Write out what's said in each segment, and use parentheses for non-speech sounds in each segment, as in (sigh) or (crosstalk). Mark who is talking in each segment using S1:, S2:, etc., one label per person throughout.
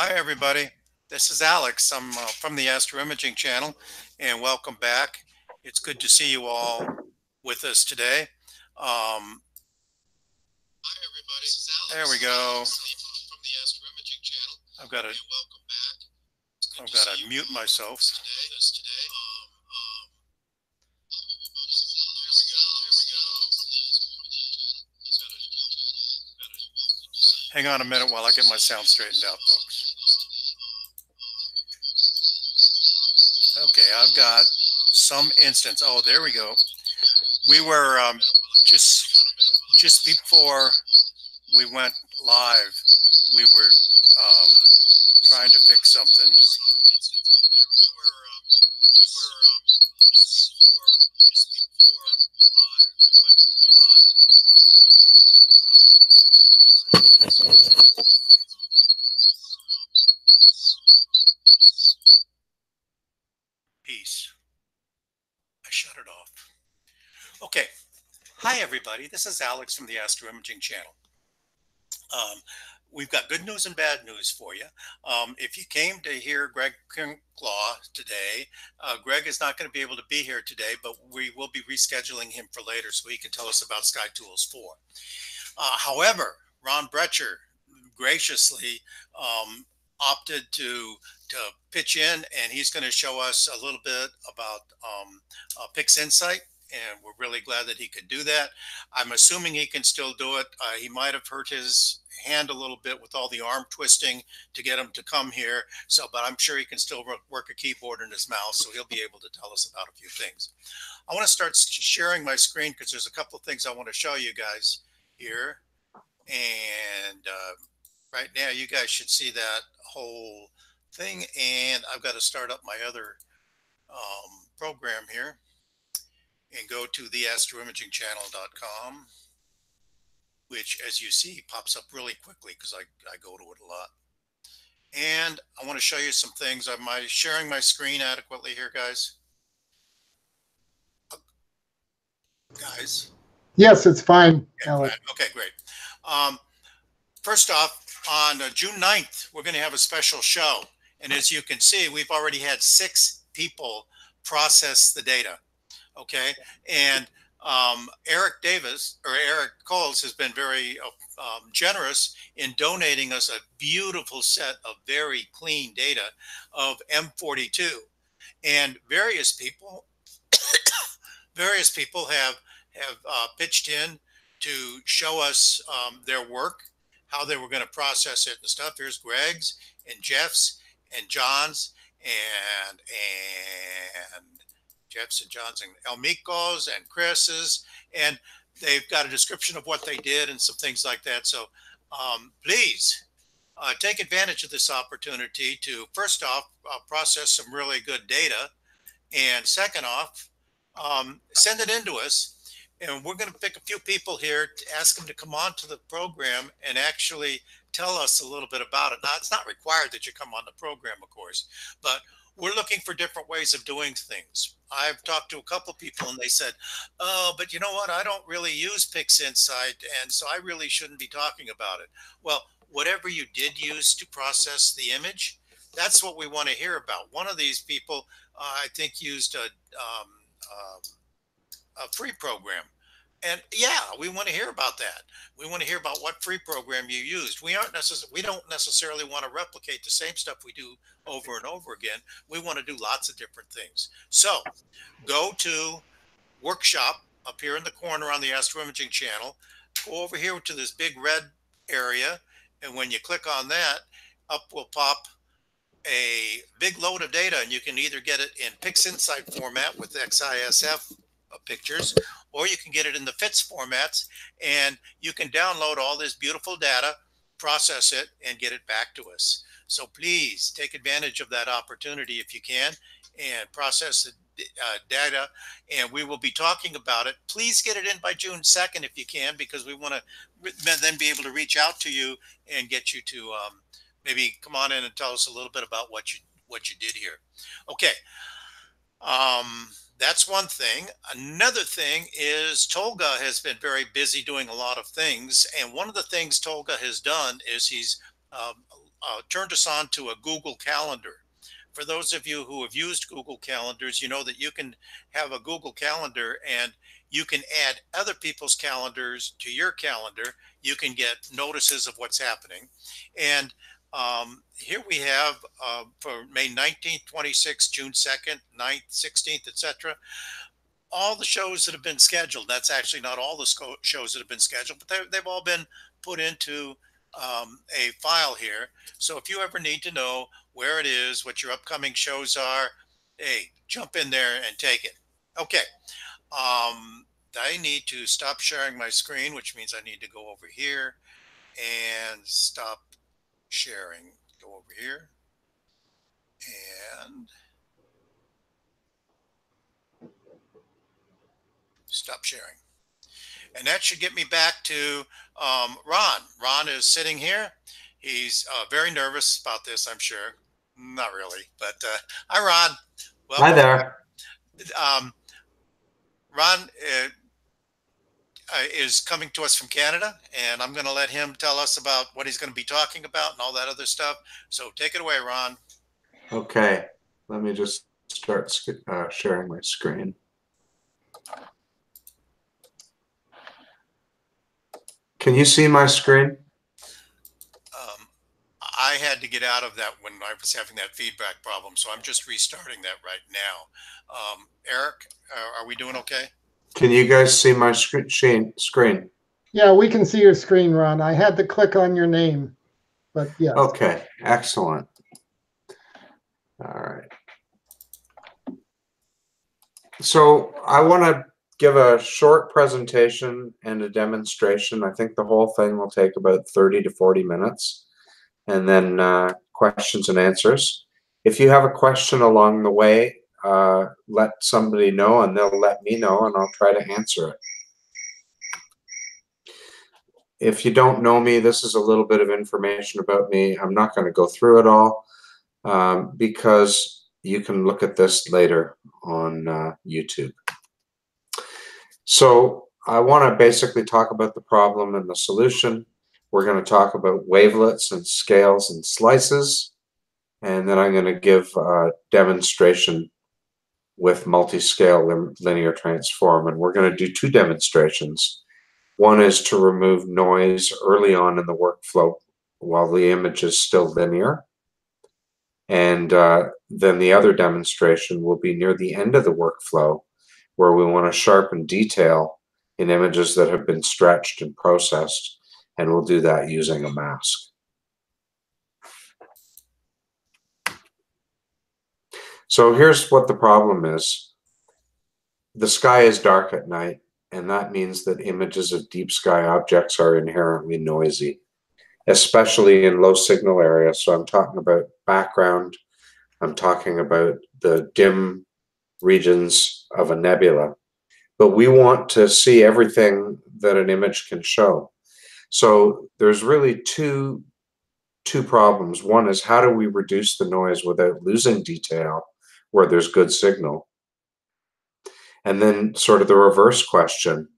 S1: Hi, everybody. This is Alex. I'm uh, from the Astro Imaging channel, and welcome back. It's good to see you all with us today. Um, Hi, everybody. There we go. I've got to. I've got to mute myself. Hang on a minute while I get my sound straightened out, folks. Okay, I've got some instance. Oh, there we go. We were um, just just before we went live. We were um, trying to fix something. Peace. I shut it off. Okay. Hi, everybody. This is Alex from the Astro Imaging channel. Um, we've got good news and bad news for you. Um, if you came to hear Greg Crinklaw today, uh, Greg is not going to be able to be here today, but we will be rescheduling him for later so he can tell us about Sky Tools 4. Uh, however, Ron Brecher graciously um, opted to to pitch in, and he's going to show us a little bit about um, uh, PixInsight, and we're really glad that he could do that. I'm assuming he can still do it. Uh, he might have hurt his hand a little bit with all the arm twisting to get him to come here. So, but I'm sure he can still work a keyboard in his mouth, so he'll be able to tell us about a few things. I want to start sharing my screen because there's a couple of things I want to show you guys here. And uh, right now you guys should see that whole thing and I've got to start up my other um, program here and go to the astroimagingchannel.com which as you see pops up really quickly because I, I go to it a lot. And I want to show you some things. Am I sharing my screen adequately here guys. Guys?
S2: Yes it's fine
S1: okay, okay great. Um, first off on uh, June 9th, we're going to have a special show. And as you can see, we've already had six people process the data. Okay. And um, Eric Davis or Eric Coles has been very uh, um, generous in donating us a beautiful set of very clean data of M42. And various people, (coughs) various people have have uh, pitched in to show us um, their work how they were going to process it and stuff. Here's Greg's and Jeff's and John's and and Jeff's and John's and Elmiko's and Chris's and they've got a description of what they did and some things like that. So um, please uh, take advantage of this opportunity to first off uh, process some really good data, and second off um, send it in to us and we're going to pick a few people here to ask them to come on to the program and actually tell us a little bit about it. Now, it's not required that you come on the program, of course, but we're looking for different ways of doing things. I've talked to a couple people and they said, oh, but you know what? I don't really use PixInsight, and so I really shouldn't be talking about it. Well, whatever you did use to process the image, that's what we want to hear about. One of these people, uh, I think, used a um, um, a free program. And yeah, we want to hear about that. We want to hear about what free program you used. We aren't necessarily we don't necessarily want to replicate the same stuff we do over and over again. We want to do lots of different things. So go to workshop up here in the corner on the Astro Imaging channel. Go over here to this big red area, and when you click on that, up will pop a big load of data, and you can either get it in PixInsight format with XISF pictures, or you can get it in the FITS formats and you can download all this beautiful data, process it, and get it back to us. So please take advantage of that opportunity if you can and process the uh, data and we will be talking about it. Please get it in by June 2nd if you can because we want to then be able to reach out to you and get you to um, maybe come on in and tell us a little bit about what you what you did here. Okay. Um, that's one thing. Another thing is Tolga has been very busy doing a lot of things. And one of the things Tolga has done is he's um, uh, turned us on to a Google Calendar. For those of you who have used Google Calendars, you know that you can have a Google Calendar and you can add other people's calendars to your calendar. You can get notices of what's happening. And um, here we have uh, for May 19th, 26th, June 2nd, 9th, 16th, etc. All the shows that have been scheduled. That's actually not all the shows that have been scheduled, but they've all been put into um, a file here. So if you ever need to know where it is, what your upcoming shows are, hey, jump in there and take it. Okay. Um, I need to stop sharing my screen, which means I need to go over here and stop sharing. Go over here and stop sharing. And that should get me back to um, Ron. Ron is sitting here. He's uh, very nervous about this, I'm sure. Not really, but uh, hi, Ron.
S2: Welcome. Hi there.
S1: Um, Ron uh, uh, is coming to us from Canada, and I'm going to let him tell us about what he's going to be talking about and all that other stuff. So take it away, Ron.
S2: Okay, let me just start uh, sharing my screen. Can you see my screen?
S1: Um, I had to get out of that when I was having that feedback problem, so I'm just restarting that right now. Um, Eric, uh, are we doing okay?
S2: Can you guys see my screen? Screen.
S3: Yeah, we can see your screen, Ron. I had to click on your name, but yeah.
S2: Okay, excellent. All right. So I want to give a short presentation and a demonstration. I think the whole thing will take about 30 to 40 minutes and then uh, questions and answers. If you have a question along the way, uh, let somebody know and they'll let me know and I'll try to answer it. If you don't know me, this is a little bit of information about me. I'm not going to go through it all um, because you can look at this later on uh, YouTube. So I want to basically talk about the problem and the solution. We're going to talk about wavelets and scales and slices. And then I'm going to give a demonstration with multi-scale linear transform. And we're going to do two demonstrations. One is to remove noise early on in the workflow while the image is still linear. And uh, then the other demonstration will be near the end of the workflow where we want to sharpen detail in images that have been stretched and processed, and we'll do that using a mask. So here's what the problem is. The sky is dark at night, and that means that images of deep sky objects are inherently noisy, especially in low signal areas. So I'm talking about background, I'm talking about the dim regions of a nebula. But we want to see everything that an image can show. So there's really two, two problems. One is how do we reduce the noise without losing detail where there's good signal? And then sort of the reverse question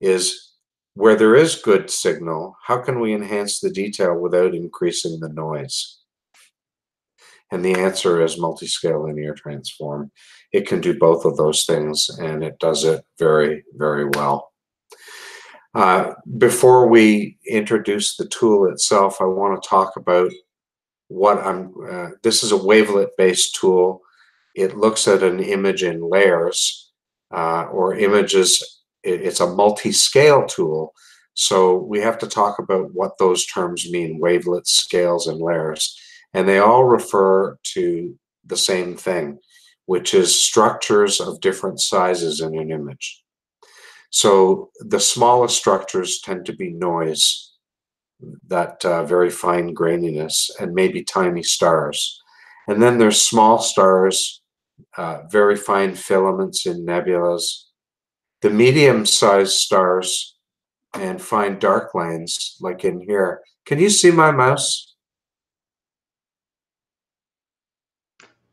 S2: is where there is good signal, how can we enhance the detail without increasing the noise? And the answer is multi-scale linear transform it can do both of those things and it does it very, very well. Uh, before we introduce the tool itself, I want to talk about what I'm, uh, this is a wavelet based tool. It looks at an image in layers uh, or images. It, it's a multi-scale tool. So we have to talk about what those terms mean, wavelets, scales, and layers. And they all refer to the same thing which is structures of different sizes in an image. So the smallest structures tend to be noise, that uh, very fine graininess, and maybe tiny stars. And then there's small stars, uh, very fine filaments in nebulas. The medium-sized stars and fine dark lines like in here. Can you see my mouse?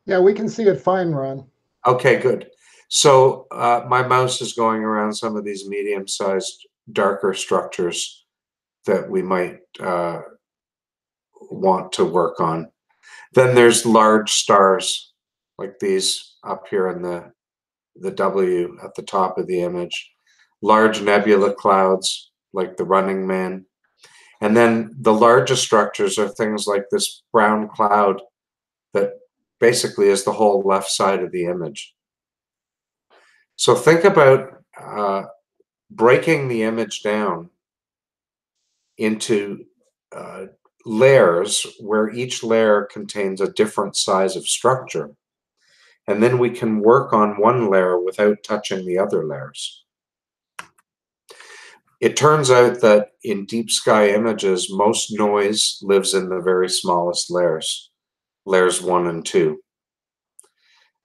S3: Yeah, we can see it fine, Ron.
S2: Okay, good. So uh, my mouse is going around some of these medium-sized, darker structures that we might uh, want to work on. Then there's large stars like these up here in the the W at the top of the image, large nebula clouds like the Running Man, and then the largest structures are things like this brown cloud that basically is the whole left side of the image. So think about uh, breaking the image down into uh, layers where each layer contains a different size of structure. And then we can work on one layer without touching the other layers. It turns out that in deep sky images, most noise lives in the very smallest layers, layers one and two.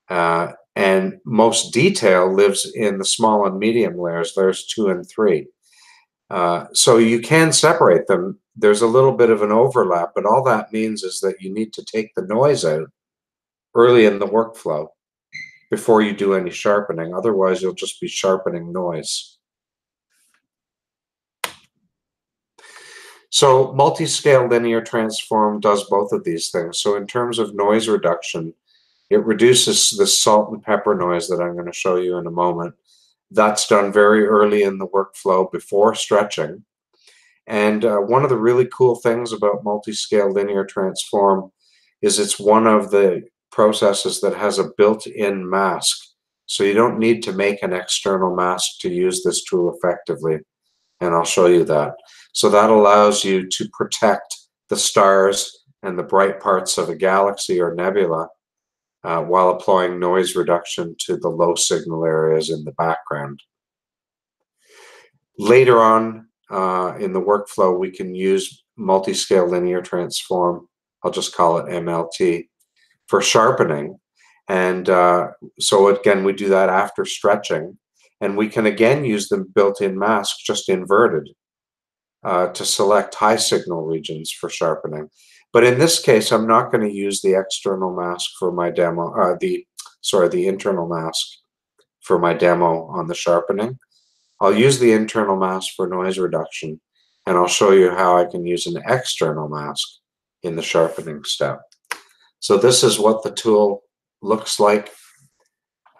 S2: Uh, and most detail lives in the small and medium layers, layers two and three. Uh, so you can separate them. There's a little bit of an overlap, but all that means is that you need to take the noise out early in the workflow before you do any sharpening. Otherwise, you'll just be sharpening noise. So multi-scale linear transform does both of these things. So in terms of noise reduction, it reduces the salt and pepper noise that I'm going to show you in a moment. That's done very early in the workflow before stretching. And uh, one of the really cool things about multi-scale linear transform is it's one of the processes that has a built-in mask. So you don't need to make an external mask to use this tool effectively. And I'll show you that. So that allows you to protect the stars and the bright parts of a galaxy or nebula uh, while applying noise reduction to the low signal areas in the background. Later on uh, in the workflow, we can use multi-scale linear transform, I'll just call it MLT, for sharpening. And uh, so again, we do that after stretching. And we can again use the built-in mask just inverted uh, to select high signal regions for sharpening. But in this case, I'm not going to use the external mask for my demo, uh, the, sorry, the internal mask for my demo on the sharpening. I'll use the internal mask for noise reduction, and I'll show you how I can use an external mask in the sharpening step. So this is what the tool looks like.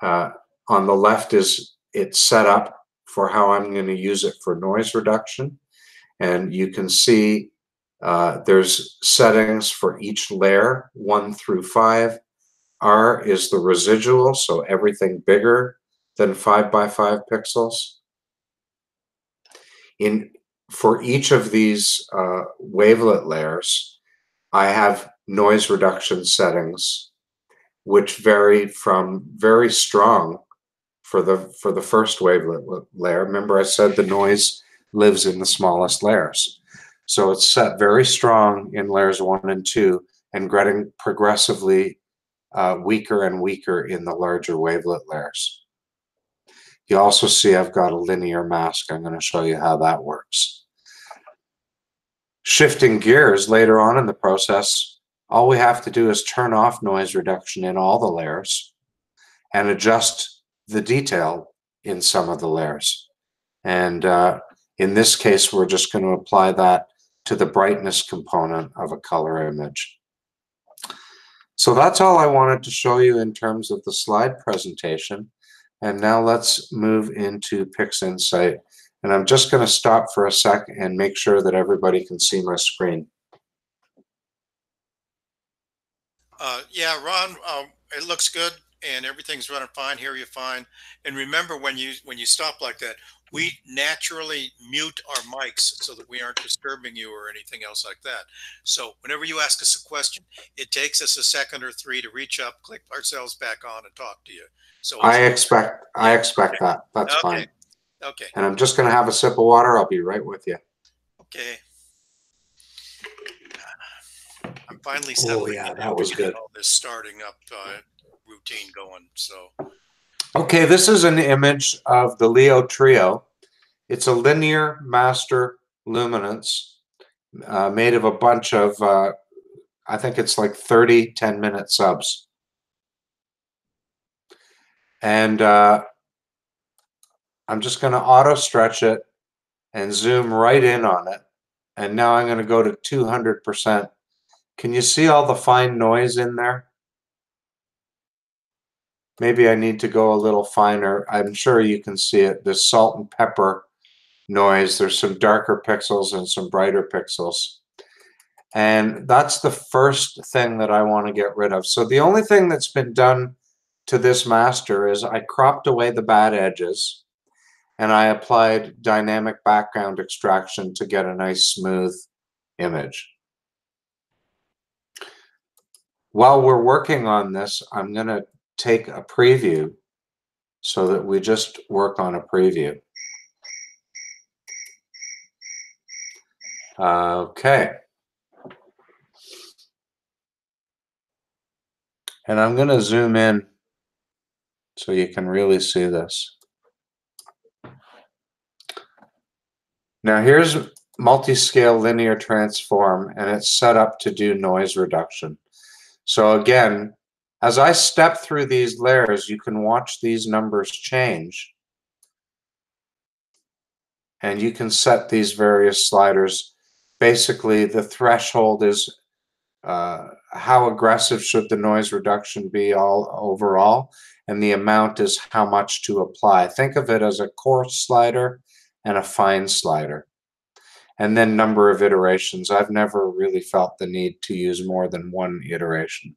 S2: Uh, on the left is it's set up for how I'm going to use it for noise reduction. And you can see uh, there's settings for each layer, one through five. R is the residual, so everything bigger than five by five pixels. In For each of these uh, wavelet layers, I have noise reduction settings, which vary from very strong for the for the first wavelet layer. Remember I said the noise lives in the smallest layers. So it's set very strong in layers one and two and getting progressively uh, weaker and weaker in the larger wavelet layers. You also see I've got a linear mask. I'm going to show you how that works. Shifting gears later on in the process, all we have to do is turn off noise reduction in all the layers and adjust the detail in some of the layers. And uh, in this case, we're just going to apply that to the brightness component of a color image. So that's all I wanted to show you in terms of the slide presentation. And now let's move into PixInsight. And I'm just going to stop for a sec and make sure that everybody can see my screen.
S1: Uh, yeah, Ron, uh, it looks good and everything's running fine. Here you fine. And remember when you when you stop like that, we naturally mute our mics so that we aren't disturbing you or anything else like that. So whenever you ask us a question, it takes us a second or three to reach up, click ourselves back on and talk to you. So
S2: I expect I expect
S1: okay.
S2: that. That's
S1: okay.
S2: fine.
S1: Okay.
S2: And I'm just going to have a sip of water. I'll be right with you.
S1: Okay. I'm finally settling.
S2: Oh, yeah,
S1: in
S2: that was good.
S1: All this starting up uh, routine going. So
S2: Okay, this is an image of the Leo Trio. It's a linear master luminance uh, made of a bunch of, uh, I think it's like 30 10 minute subs. And uh, I'm just going to auto stretch it and zoom right in on it. And now I'm going to go to 200% Can you see all the fine noise in there? Maybe I need to go a little finer. I'm sure you can see it. There's salt and pepper noise. There's some darker pixels and some brighter pixels. And that's the first thing that I want to get rid of. So the only thing that's been done to this master is I cropped away the bad edges and I applied dynamic background extraction to get a nice smooth image. While we're working on this, I'm going to take a preview so that we just work on a preview. Okay. And I'm going to zoom in so you can really see this. Now here's multi-scale linear transform and it's set up to do noise reduction. So again, as I step through these layers, you can watch these numbers change. And you can set these various sliders. Basically, the threshold is uh, how aggressive should the noise reduction be all overall, and the amount is how much to apply. Think of it as a coarse slider and a fine slider. And then number of iterations. I've never really felt the need to use more than one iteration.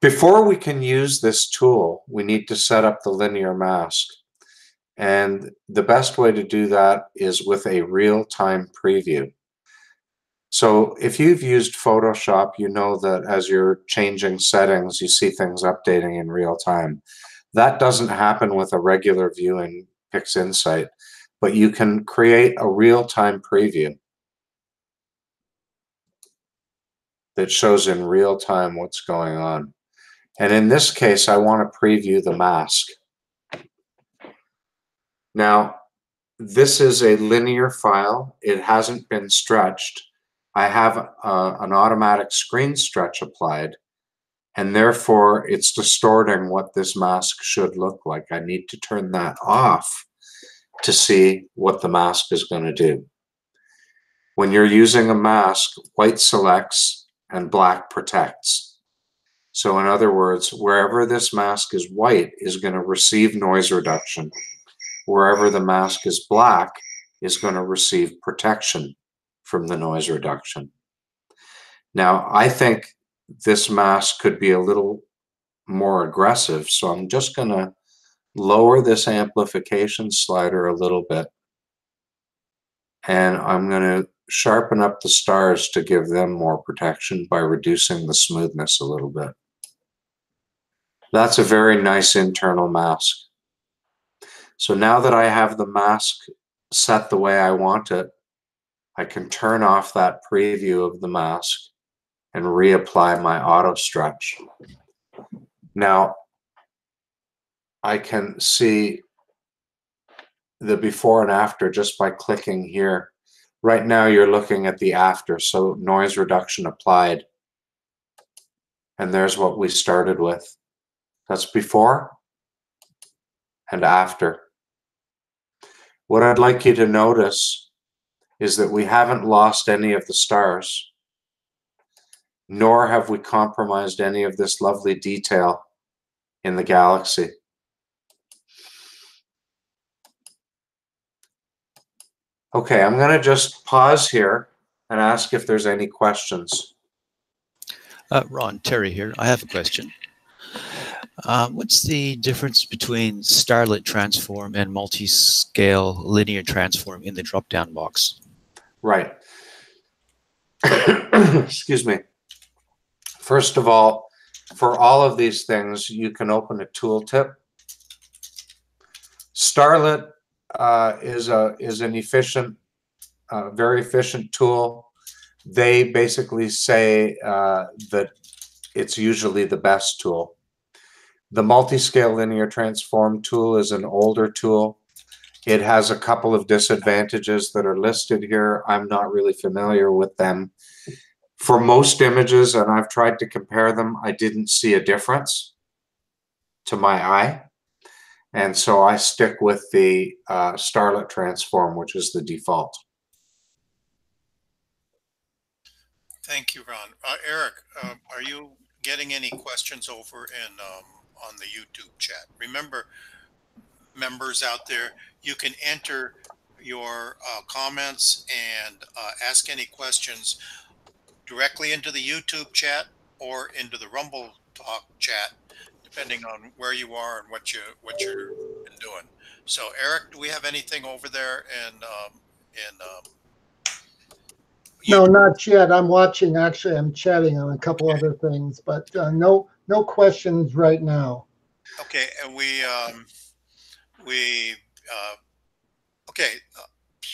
S2: Before we can use this tool, we need to set up the linear mask. And the best way to do that is with a real-time preview. So if you've used Photoshop, you know that as you're changing settings, you see things updating in real time. That doesn't happen with a regular view in PixInsight, but you can create a real-time preview that shows in real time what's going on. And in this case, I want to preview the mask. Now, this is a linear file. It hasn't been stretched. I have uh, an automatic screen stretch applied, and therefore it's distorting what this mask should look like. I need to turn that off to see what the mask is going to do. When you're using a mask, white selects and black protects. So in other words, wherever this mask is white is going to receive noise reduction. Wherever the mask is black is going to receive protection from the noise reduction. Now, I think this mask could be a little more aggressive, so I'm just going to lower this amplification slider a little bit. And I'm going to sharpen up the stars to give them more protection by reducing the smoothness a little bit. That's a very nice internal mask. So now that I have the mask set the way I want it, I can turn off that preview of the mask and reapply my auto stretch. Now, I can see the before and after just by clicking here. Right now you're looking at the after, so noise reduction applied. And there's what we started with. That's before and after. What I'd like you to notice is that we haven't lost any of the stars, nor have we compromised any of this lovely detail in the galaxy. Okay, I'm going to just pause here and ask if there's any questions.
S4: Uh, Ron, Terry here. I have a question. Um, what's the difference between starlet transform and multi-scale linear transform in the drop-down box?
S2: Right. (coughs) Excuse me. First of all, for all of these things, you can open a tooltip. Starlet uh, is a is an efficient, uh, very efficient tool. They basically say uh, that it's usually the best tool. The multi-scale linear transform tool is an older tool. It has a couple of disadvantages that are listed here. I'm not really familiar with them. For most images, and I've tried to compare them, I didn't see a difference to my eye. And so I stick with the uh, Starlet Transform, which is the default.
S1: Thank you, Ron. Uh, Eric, uh, are you getting any questions over in, um, on the YouTube chat? Remember, members out there, you can enter your, uh, comments and, uh, ask any questions directly into the YouTube chat or into the Rumble Talk chat, depending on where you are and what you, what you're been doing. So Eric, do we have anything over there in, um, in, um,
S3: No, not yet. I'm watching, actually, I'm chatting on a couple other things, but uh, no, no questions right now.
S1: Okay, and we, um, we, uh, okay. uh,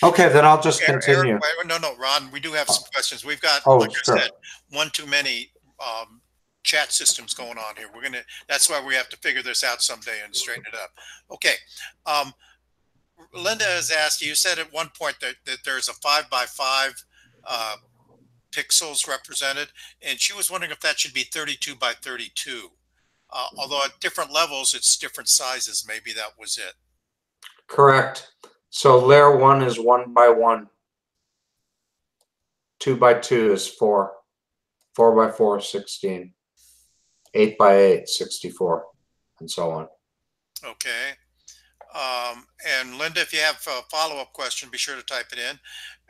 S2: Okay, then I'll just
S1: Eric-
S2: continue.
S1: Eric, wait, No, no, Ron, we do have some questions. We've got,
S2: Oh,
S1: like I
S2: sure.
S1: said, one too many, um, chat systems going on here. We're gonna, that's why we have to figure this out someday and straighten it up. Okay, um, Linda has asked, you said at one point that, that there's a five by five, uh, pixels represented, and she was wondering if that should be thirty-two by thirty-two. Uh, although at different levels, it's different sizes. Maybe that was it.
S2: Correct. So layer one is one by one. Two by two is four. Four by four is 16. Eight by eight, 64, and so on.
S1: Okay. Um, and Linda, if you have a follow-up question, be sure to type it in.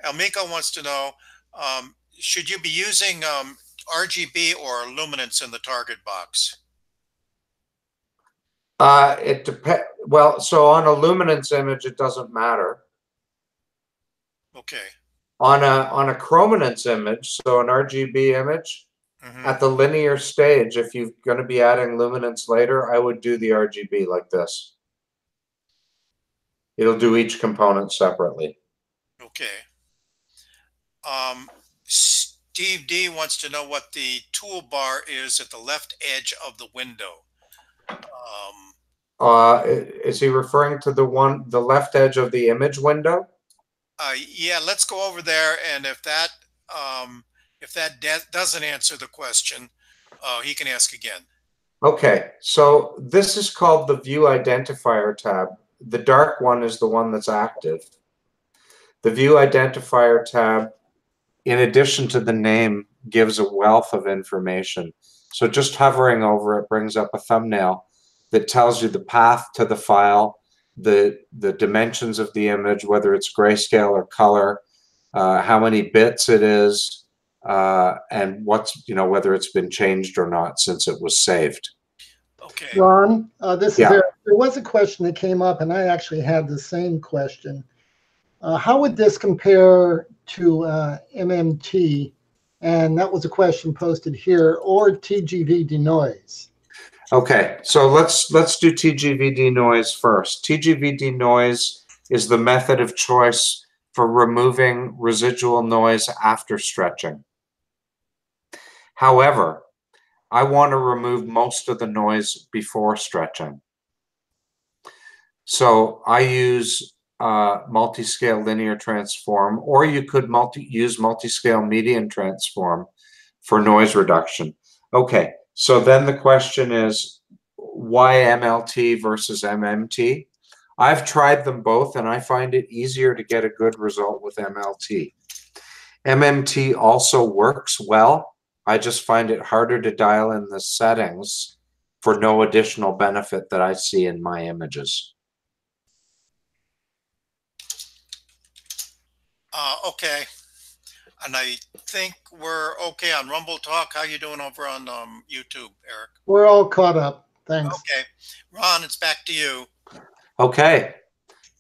S1: Almiko wants to know, um, should you be using, um, RGB or luminance in the target box?
S2: Uh, it depends. Well, so on a luminance image, it doesn't matter.
S1: Okay.
S2: On a on a chrominance image, so an RGB image,
S1: Mhm.
S2: at the linear stage, if you're going to be adding luminance later, I would do the RGB like this. It'll do each component separately.
S1: Okay. Um, Steve D wants to know what the toolbar is at the left edge of the window. Um,
S2: Uh, is he referring to the one, the left edge of the image window?
S1: uh, yeah, let's go over there and if that, um, if that de- doesn't answer the question, uh, he can ask again.
S2: Okay, so this is called the View Identifier tab. The dark one is the one that's active. The View Identifier tab, in addition to the name, gives a wealth of information. So just hovering over it brings up a thumbnail that tells you the path to the file, the the dimensions of the image, whether it's grayscale or color, uh, how many bits it is, uh, and what's you know whether it's been changed or not since it was saved.
S1: Okay.
S3: Ron, uh, this is
S2: Yeah.
S3: Eric. There was a question that came up, and I actually had the same question. Uh, how would this compare to uh, MMT? And that was a question posted here, or TGV denoise.
S2: Okay, so let's let's do TGVDenoise first. TGVDenoise is the method of choice for removing residual noise after stretching. However, I want to remove most of the noise before stretching. So I use uh, multi-scale linear transform, or you could multi use multi-scale median transform for noise reduction. Okay, so then the question is why MLT versus MMT? I've tried them both and I find it easier to get a good result with MLT. MMT also works well. I just find it harder to dial in the settings for no additional benefit that I see in my images.
S1: Uh, okay. And I think we're okay on Rumble Talk. How you doing over on, um, YouTube, Eric?
S3: We're all caught up. Thanks.
S1: Okay. Ron, it's back to you.
S2: Okay,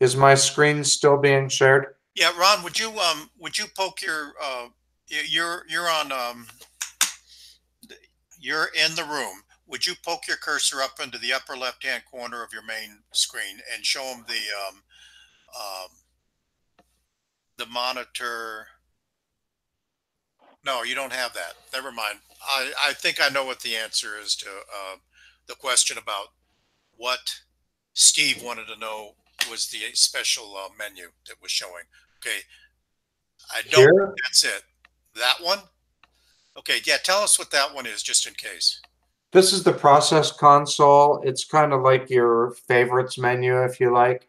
S2: is my screen still being shared?
S1: Yeah, Ron, would you, um, would you poke your, uh, you're, you're on, um, you're in the room. Would you poke your cursor up into the upper left-hand corner of your main screen and show them the, um, um, the monitor? No, you don't have that. Never mind. I, I think I know what the answer is to, uh, the question about what Steve wanted to know was the special uh, menu that was showing. Okay. I don't, that's it. That one? Okay, yeah, tell us what that one is, just in case.
S2: This is the process console. It's kind of like your favorites menu, if you like.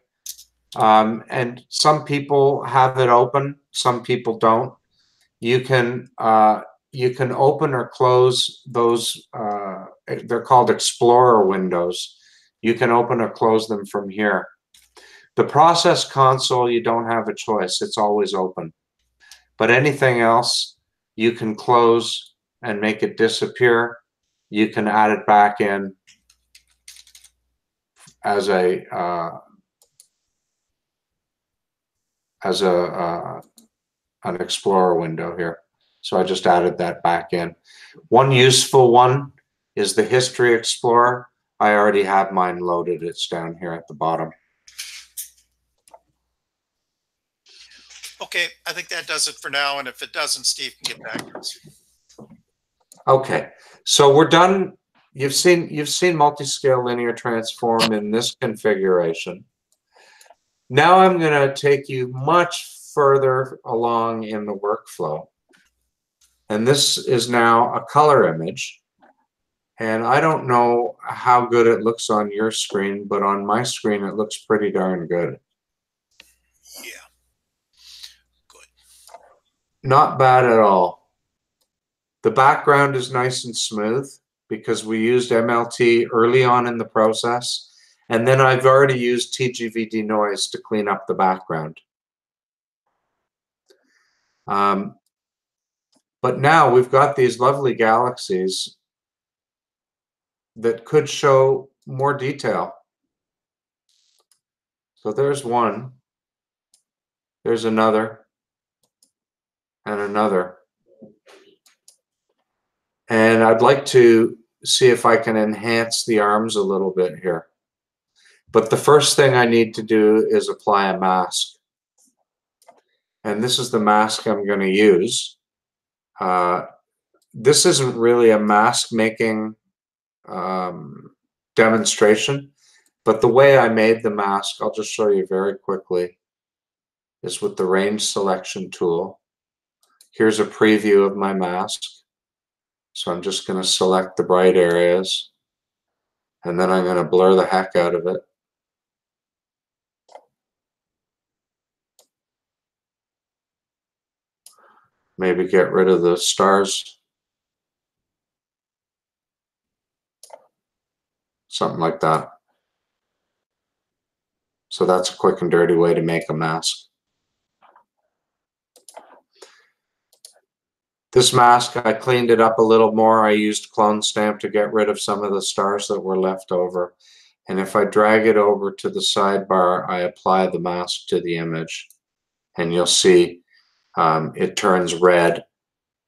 S2: Um, and some people have it open, some people don't. You can uh, you can open or close those, uh, they're called Explorer windows. You can open or close them from here. The process console, you don't have a choice. It's always open. But anything else, you can close and make it disappear. You can add it back in as a uh, as a uh, an Explorer window here. So I just added that back in. One useful one is the History Explorer. I already have mine loaded. It's down here at the bottom.
S1: Okay, I think that does it for now. And if it doesn't, Steve can get back to us.
S2: Okay, so we're done. You've seen you've seen multi-scale linear transform in this configuration. Now I'm going to take you much further along in the workflow. And this is now a color image. And I don't know how good it looks on your screen, but on my screen it looks pretty darn good.
S1: Yeah. Good.
S2: Not bad at all. The background is nice and smooth because we used MLT early on in the process. And then I've already used TGV noise to clean up the background. Um, but now we've got these lovely galaxies that could show more detail. So there's one, there's another, and another. And I'd like to see if I can enhance the arms a little bit here. But the first thing I need to do is apply a mask. And this is the mask I'm going to use. Uh, this isn't really a mask making um, demonstration, but the way I made the mask, I'll just show you very quickly, is with the range selection tool. Here's a preview of my mask. So I'm just going to select the bright areas and then I'm going to blur the heck out of it. Maybe get rid of the stars. Something like that. So that's a quick and dirty way to make a mask. This mask, I cleaned it up a little more. I used clone stamp to get rid of some of the stars that were left over. And if I drag it over to the sidebar, I apply the mask to the image. And you'll see um, it turns red.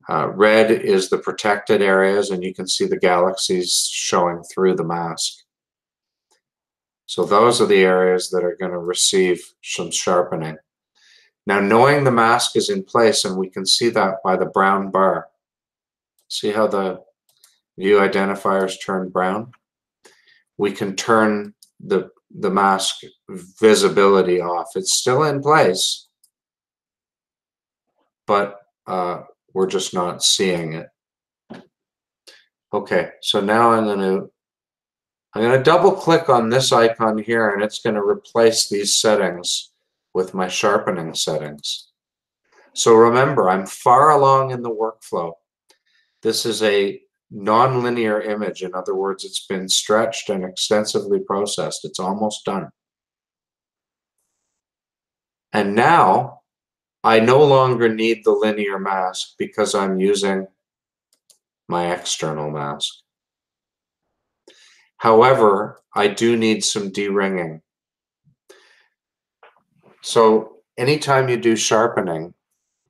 S2: Uh, red is the protected areas, and you can see the galaxies showing through the mask. So those are the areas that are going to receive some sharpening. Now, knowing the mask is in place, and we can see that by the brown bar. See how the view identifiers turn brown? We can turn the, the mask visibility off. It's still in place, but uh, we're just not seeing it. Okay, so now I'm going to I'm going to double click on this icon here and it's going to replace these settings with my sharpening settings. So remember, I'm far along in the workflow. This is a nonlinear image. In other words, it's been stretched and extensively processed. It's almost done. And now I no longer need the linear mask because I'm using my external mask. However, I do need some deringing. So anytime you do sharpening,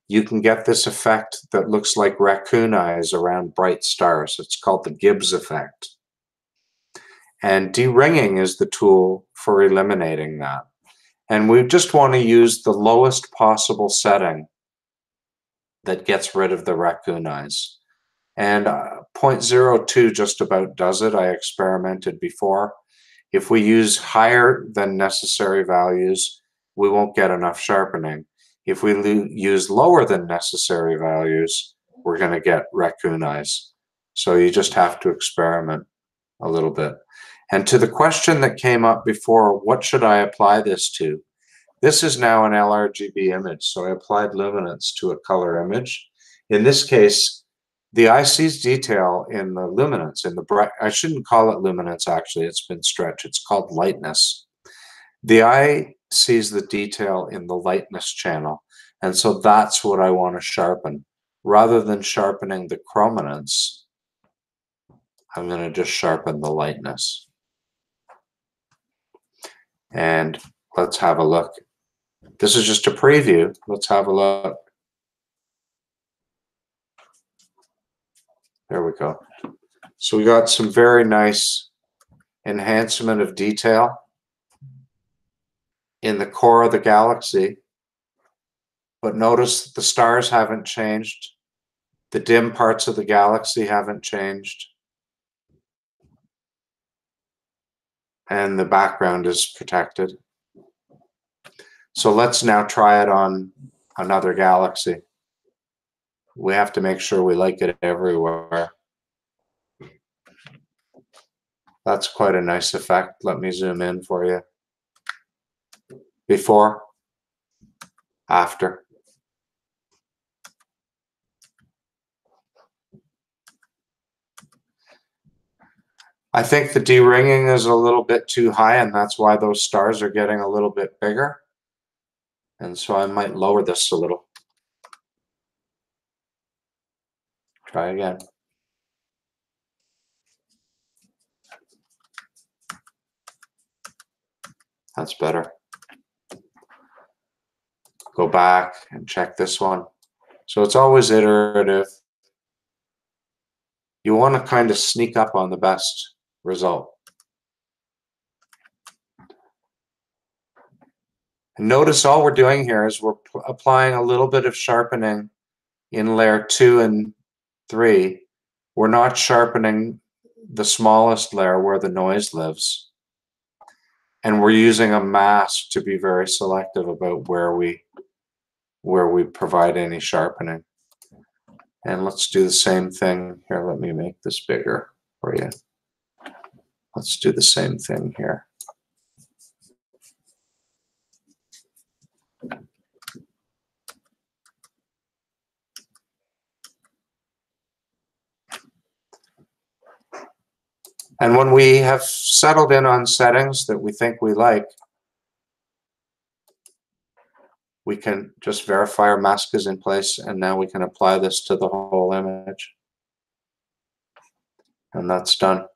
S2: you can get this effect that looks like raccoon eyes around bright stars. It's called the Gibbs effect. And deringing is the tool for eliminating that. And we just want to use the lowest possible setting that gets rid of the raccoon eyes. And uh, 0.02 just about does it. I experimented before. If we use higher than necessary values, we won't get enough sharpening. If we use lower than necessary values, we're going to get raccoon eyes. So you just have to experiment a little bit. And to the question that came up before, what should I apply this to? This is now an LRGB image, so I applied luminance to a color image. In this case, the eye sees detail in the luminance, in the bright, I shouldn't call it luminance actually, it's been stretched, it's called lightness. The eye sees the detail in the lightness channel, and so that's what I want to sharpen. Rather than sharpening the chrominance, I'm going to just sharpen the lightness. And let's have a look. This is just a preview. Let's have a look. There we go. So we got some very nice enhancement of detail in the core of the galaxy. But notice the stars haven't changed. The dim parts of the galaxy haven't changed. And the background is protected. So let's now try it on another galaxy. We have to make sure we like it everywhere. That's quite a nice effect. Let me zoom in for you. Before, after. I think the deringing is a little bit too high and that's why those stars are getting a little bit bigger. And so I might lower this a little. Try again. That's better. Go back and check this one. So it's always iterative. You want to kind of sneak up on the best result. And notice all we're doing here is we're applying a little bit of sharpening in layer two and three. We're not sharpening the smallest layer where the noise lives. And we're using a mask to be very selective about where we where we provide any sharpening. And let's do the same thing here. Let me make this bigger for you. Let's do the same thing here. And when we have settled in on settings that we think we like, we can just verify our mask is in place and now we can apply this to the whole image. And that's done.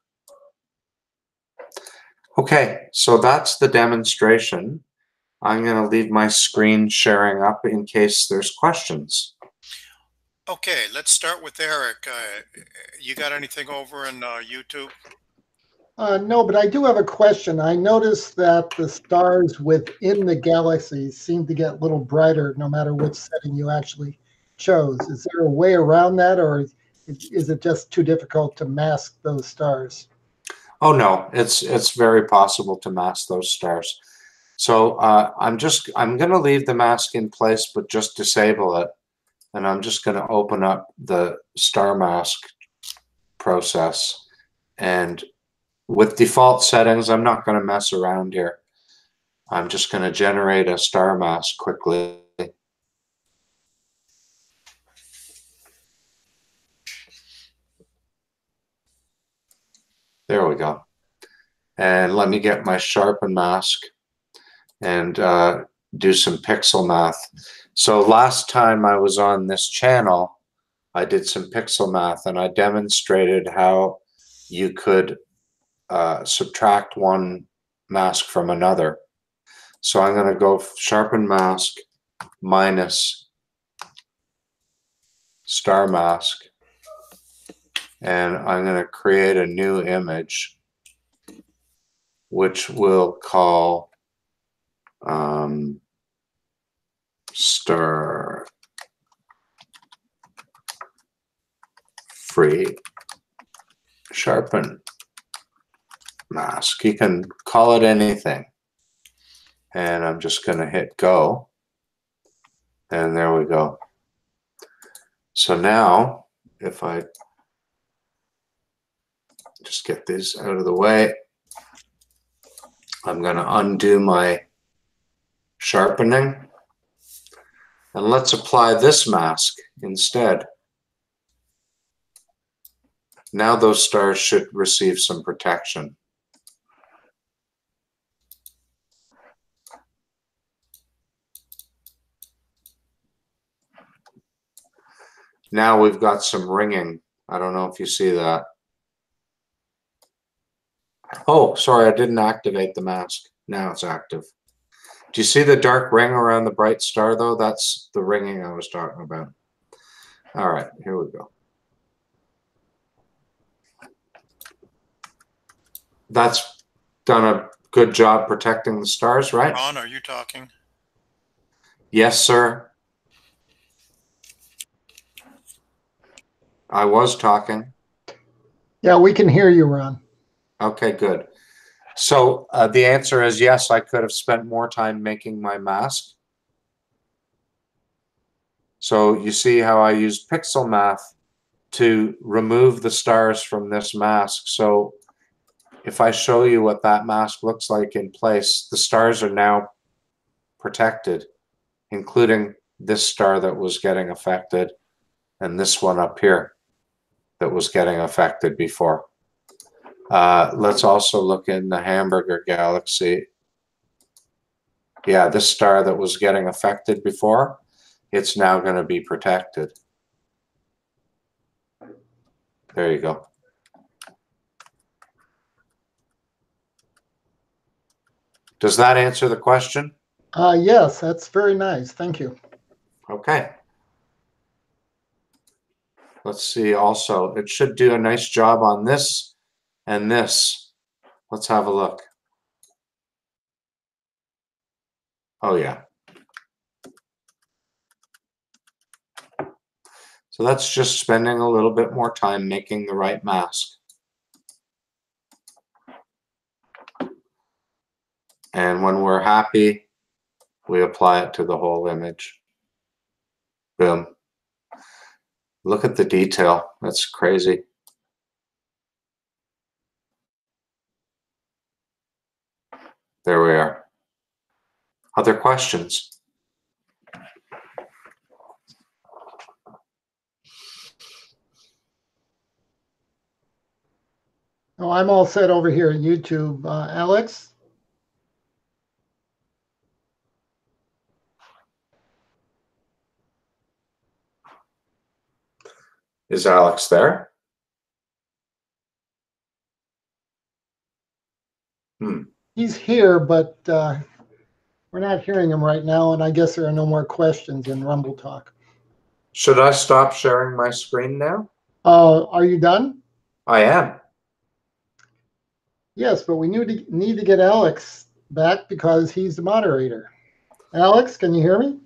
S2: Okay, so that's the demonstration. I'm going to leave my screen sharing up in case there's questions.
S1: Okay, let's start with Eric. Uh, you got anything over in uh, YouTube?
S3: Uh, no, but I do have a question. I noticed that the stars within the galaxy seem to get a little brighter no matter which setting you actually chose. Is there a way around that, or is it just too difficult to mask those stars?
S2: Oh no, it's it's very possible to mask those stars. So uh, I'm just I'm going to leave the mask in place, but just disable it, and I'm just going to open up the star mask process and with default settings, I'm not going to mess around here. I'm just going to generate a star mask quickly. There we go. And let me get my sharpen mask and uh, do some pixel math. So last time I was on this channel, I did some pixel math and I demonstrated how you could uh, subtract one mask from another. So I'm going to go sharpen mask minus star mask. And I'm going to create a new image, which we'll call um, star free sharpen mask. You can call it anything. And I'm just going to hit go. And there we go. So now, if I just get these out of the way, I'm going to undo my sharpening. And let's apply this mask instead. Now those stars should receive some protection. Now we've got some ringing. I don't know if you see that. Oh, sorry, I didn't activate the mask. Now it's active. Do you see the dark ring around the bright star though? That's the ringing I was talking about. All right, here we go. That's done a good job protecting the stars, right?
S1: Ron, are you talking?
S2: Yes, sir. I was talking.
S3: Yeah, we can hear you, Ron.
S2: Okay, good. So uh, the answer is yes, I could have spent more time making my mask. So you see how I used pixel math to remove the stars from this mask. So if I show you what that mask looks like in place, the stars are now protected, including this star that was getting affected and this one up here that was getting affected before. Uh, let's also look in the hamburger galaxy. Yeah, this star that was getting affected before, it's now going to be protected. There you go. Does that answer the question?
S3: Uh, yes, that's very nice. Thank you.
S2: Okay. Let's see also, it should do a nice job on this and this. Let's have a look. Oh, yeah. So that's just spending a little bit more time making the right mask. And when we're happy, we apply it to the whole image. Boom. Look at the detail. That's crazy. There we are. Other questions?
S3: Oh, I'm all set over here at YouTube. Uh, Alex?
S2: Is Alex there? Hmm.
S3: He's here, but uh, we're not hearing him right now, and I guess there are no more questions in RumbleTalk.
S2: Should I stop sharing my screen now?
S3: Uh, are you done?
S2: I am.
S3: Yes, but we need to, need to get Alex back because he's the moderator. Alex, can you hear me?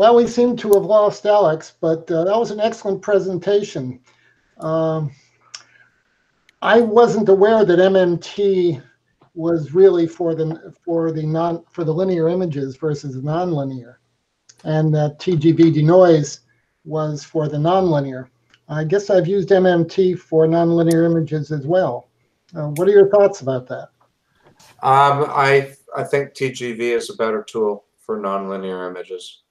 S3: Well, we seem to have lost Alex, but uh, that was an excellent presentation. Um, I wasn't aware that MMT was really for the for the non for the linear images versus nonlinear, and that TGVDenoise was for the nonlinear. I guess I've used MMT for nonlinear images as well. Uh, what are your thoughts about that?
S2: Um, I I think TGV is a better tool for nonlinear images.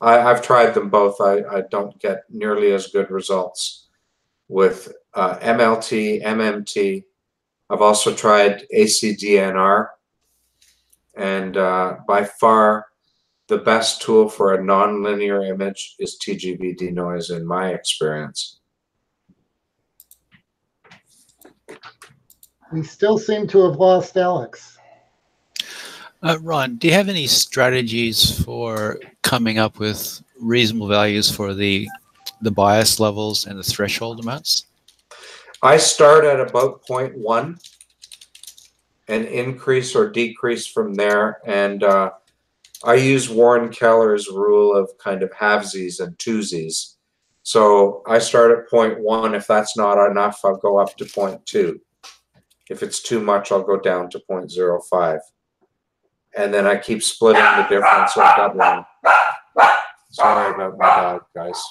S2: I, I've tried them both. I, I don't get nearly as good results with uh, MLT, MMT. I've also tried ACDNR, and uh, by far the best tool for a nonlinear image is TGVDenoise in my experience.
S3: We still seem to have lost Alex.
S4: Uh, Ron, do you have any strategies for coming up with reasonable values for the the bias levels and the threshold amounts?
S2: I start at about 0.1 and increase or decrease from there. And uh, I use Warren Keller's rule of kind of halvesies and twosies. So I start at 0.1. If that's not enough, I'll go up to 0.2. If it's too much, I'll go down to 0.05. And then I keep splitting the difference or doubling. Sorry about my dog, guys.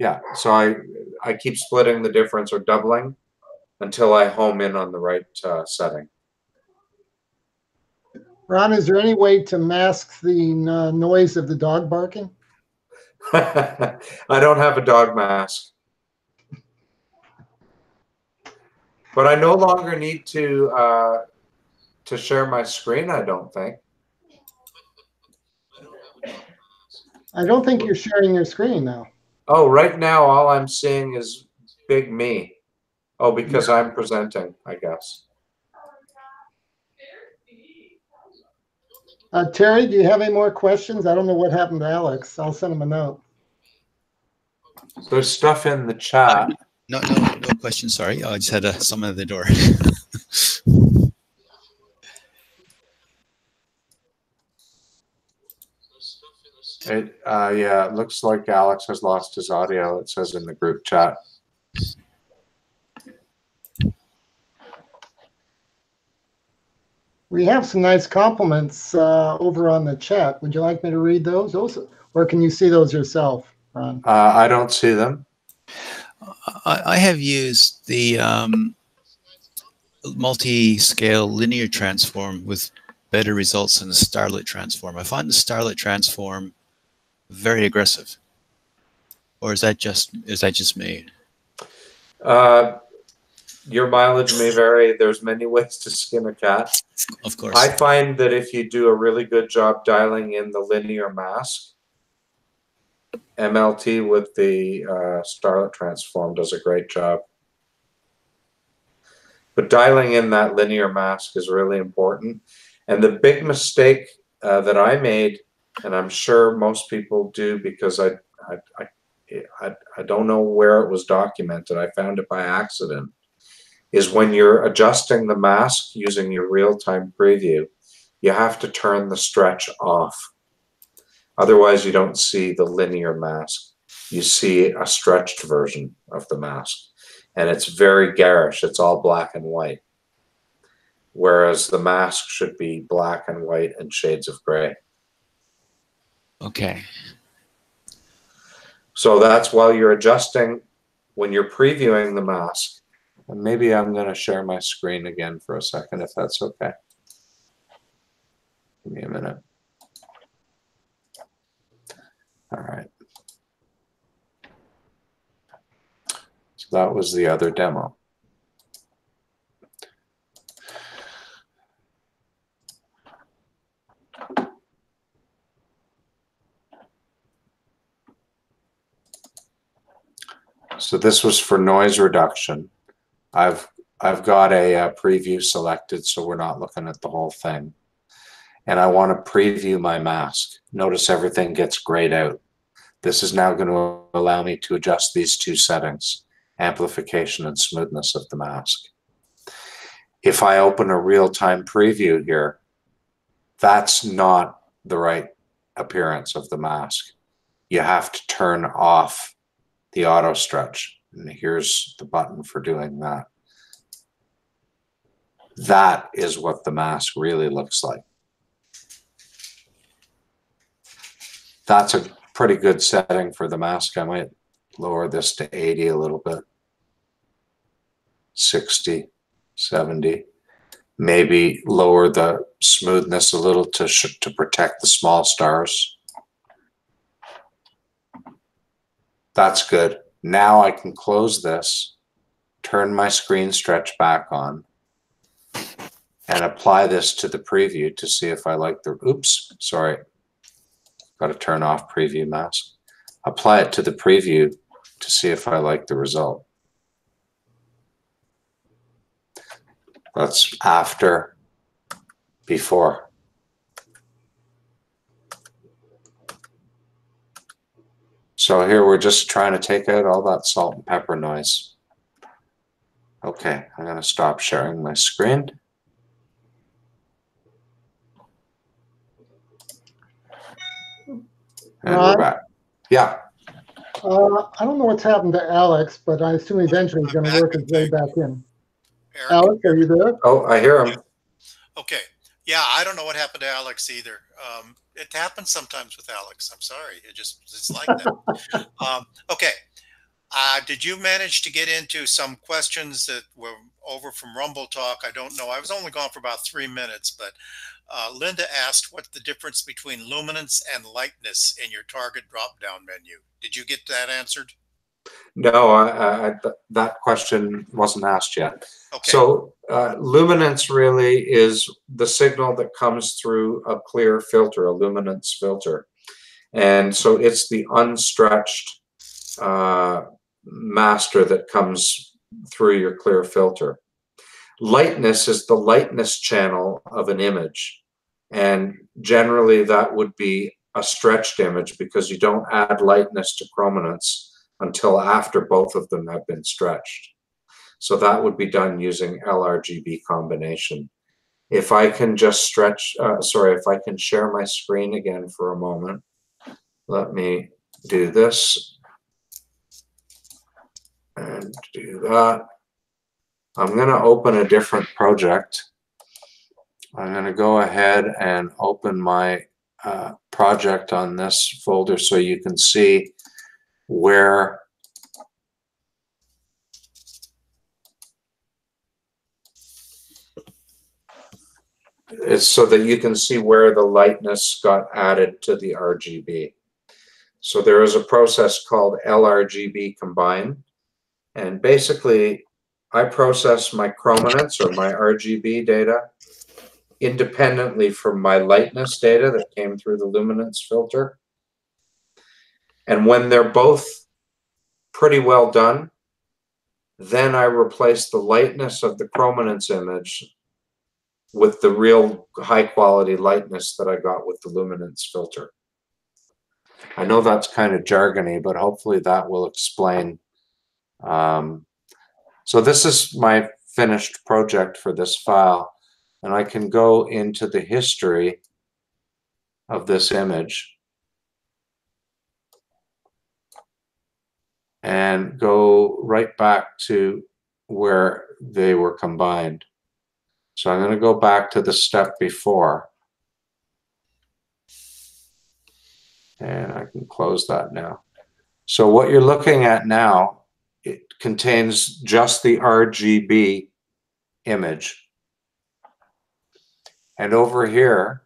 S2: Yeah, so I, I keep splitting the difference or doubling until I home in on the right uh, setting.
S3: Ron, is there any way to mask the uh, noise of the dog barking? (laughs)
S2: I don't have a dog mask. But I no longer need to uh, to share my screen, I don't think.
S3: I don't think you're sharing your screen now.
S2: Oh, right now all I'm seeing is big me. Oh, because I'm presenting, I guess.
S3: Uh, Terry, do you have any more questions? I don't know what happened to Alex. I'll send him a note.
S2: There's stuff in the chat.
S4: No, no, no question. Sorry, I just had a, someone at the door. (laughs)
S2: It, uh, yeah, it looks like Alex has lost his audio. It says in the group chat.
S3: We have some nice compliments uh, over on the chat. Would you like me to read those? Those, or can you see those yourself, Ron?
S2: Uh, I don't see them.
S4: I, I have used the um, multi-scale linear transform with better results than the Starlet transform. I find the Starlet transform very aggressive. Or is that just is that just me?
S2: Uh, your mileage may vary. There's many ways to skin a cat.
S4: Of course.
S2: I find that if you do a really good job dialing in the linear mask, MLT with the uh, Starlet Transform does a great job. But dialing in that linear mask is really important. And the big mistake uh, that I made, and I'm sure most people do because I, I, I, I, I don't know where it was documented, I found it by accident, is when you're adjusting the mask using your real-time preview, you have to turn the stretch off. Otherwise, you don't see the linear mask. You see a stretched version of the mask. And it's very garish. It's all black and white. Whereas the mask should be black and white and shades of gray.
S4: Okay.
S2: So that's while you're adjusting, when you're previewing the mask, and maybe I'm going to share my screen again for a second if that's okay. Give me a minute. All right. So that was the other demo. So this was for noise reduction. I've I've got a, uh preview selected, so we're not looking at the whole thing. And I want to preview my mask. Notice everything gets grayed out. This is now going to allow me to adjust these two settings, amplification and smoothness of the mask. If I open a real-time preview here, that's not the right appearance of the mask. You have to turn off the auto stretch. And here's the button for doing that. That is what the mask really looks like. That's a pretty good setting for the mask. I might lower this to 80 a little bit. 60, 70. Maybe lower the smoothness a little to, to protect the small stars. That's good. Now I can close this, turn my screen stretch back on, and apply this to the preview to see if I like the, oops, sorry. Got to turn off preview mask. Apply it to the preview to see if I like the result. That's after, before. So here we're just trying to take out all that salt and pepper noise. Okay, I'm going to stop sharing my screen. And we're back. Yeah,
S3: Uh, I don't know what's happened to Alex, but I assume eventually he's going to work his way back in.
S1: Eric?
S3: Alex, are you there?
S2: oh, I hear him.
S1: Okay. Yeah, I don't know what happened to Alex either. Um, it happens sometimes with Alex. I'm sorry. It just it's like that. (laughs) um, okay. Uh, did you manage to get into some questions that were over from RumbleTalk? I don't know. I was only gone for about three minutes, but uh, Linda asked what the difference between luminance and lightness in your target drop-down menu. Did you get that answered?
S2: No, I, I, th- that question wasn't asked yet.
S1: Okay.
S2: So uh, luminance really is the signal that comes through a clear filter, a luminance filter. And so it's the unstretched uh, master that comes through your clear filter. Lightness is the lightness channel of an image. And generally that would be a stretched image because you don't add lightness to chrominance until after both of them have been stretched. So that would be done using LRGB combination. If I can just stretch, uh, sorry, if I can share my screen again for a moment, let me do this and do that. I'm going to open a different project. I'm going to go ahead and open my uh, project on this folder so you can see where it's so that you can see where the lightness got added to the RGB. So there is a process called LRGB combine. And basically, I process my chrominance or my RGB data independently from my lightness data that came through the luminance filter. And when they're both pretty well done, then I replace the lightness of the chrominance image with the real high quality lightness that I got with the luminance filter. I know that's kind of jargony, but hopefully that will explain. Um, so this is my finished project for this file, and I can go into the history of this image and go right back to where they were combined. So I'm going to go back to the step before. And I can close that now. So what you're looking at now, it contains just the RGB image. And over here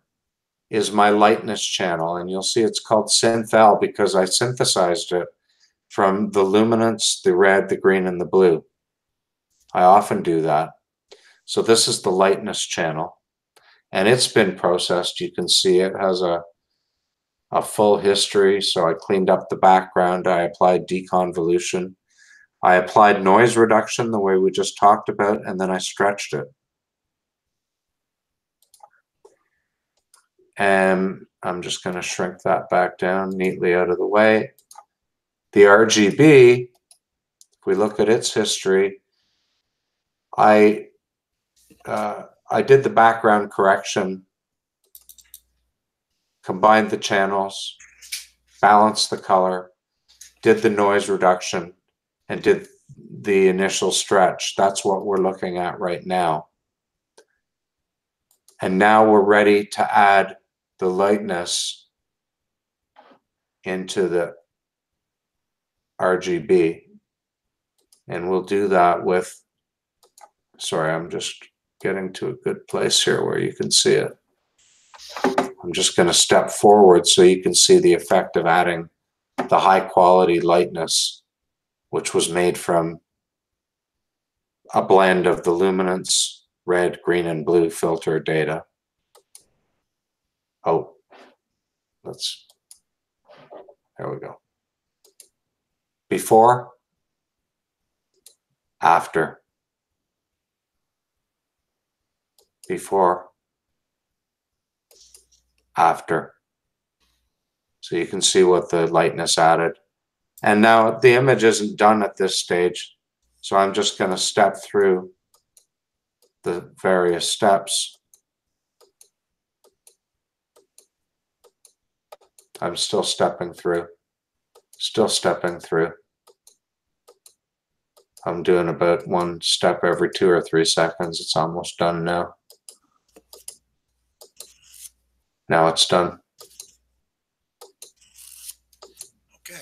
S2: is my lightness channel. And you'll see it's called SynthL because I synthesized it from the luminance, the red, the green, and the blue. I often do that. So this is the lightness channel and it's been processed. You can see it has a, a full history. So I cleaned up the background. I applied deconvolution. I applied noise reduction the way we just talked about, and then I stretched it. And I'm just going to shrink that back down neatly out of the way. The RGB, if we look at its history, I uh, I did the background correction, combined the channels, balanced the color, did the noise reduction, and did the initial stretch. That's what we're looking at right now. And now we're ready to add the lightness into the RGB. And we'll do that with, sorry, I'm just getting to a good place here where you can see it. I'm just going to step forward so you can see the effect of adding the high quality lightness, which was made from a blend of the luminance, red, green, and blue filter data. Oh, let's, there we go. Before, after. Before, after. So you can see what the lightness added. And now the image isn't done at this stage. So I'm just going to step through the various steps. I'm still stepping through, still stepping through. I'm doing about one step every two or three seconds. It's almost done now. Now it's done.
S1: Okay.